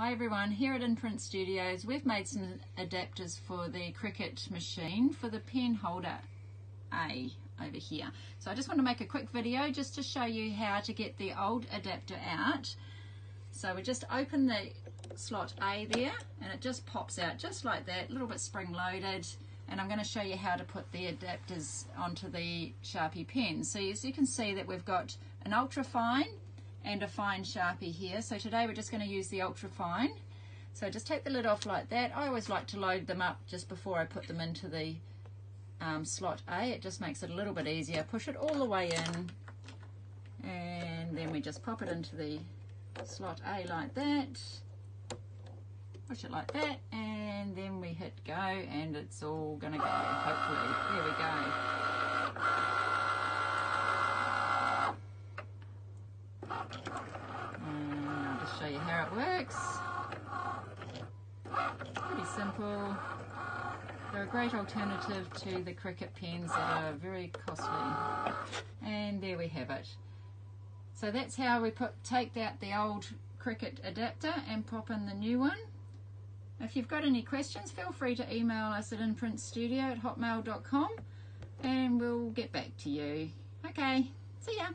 Hi everyone, here at InPrint Studios we've made some adapters for the Cricut machine for the pen holder A over here. So I just want to make a quick video just to show you how to get the old adapter out. So we just open the slot A there and it just pops out just like that, a little bit spring loaded and I'm going to show you how to put the adapters onto the Sharpie pen. So as you can see that we've got an ultra fine and a fine Sharpie here. So today we're just going to use the ultra fine. So just take the lid off like that. I always like to load them up just before I put them into the um, slot A. It just makes it a little bit easier. Push it all the way in and then we just pop it into the slot A like that. Push it like that and then we hit go and it's all going to go hopefully. There we go. Show you how it works. Pretty simple. They're a great alternative to the Cricut pens that are very costly. And there we have it. So that's how we put take out the old Cricut adapter and pop in the new one. If you've got any questions, feel free to email us at inprintstudio at hotmail.com and we'll get back to you. Okay, see ya.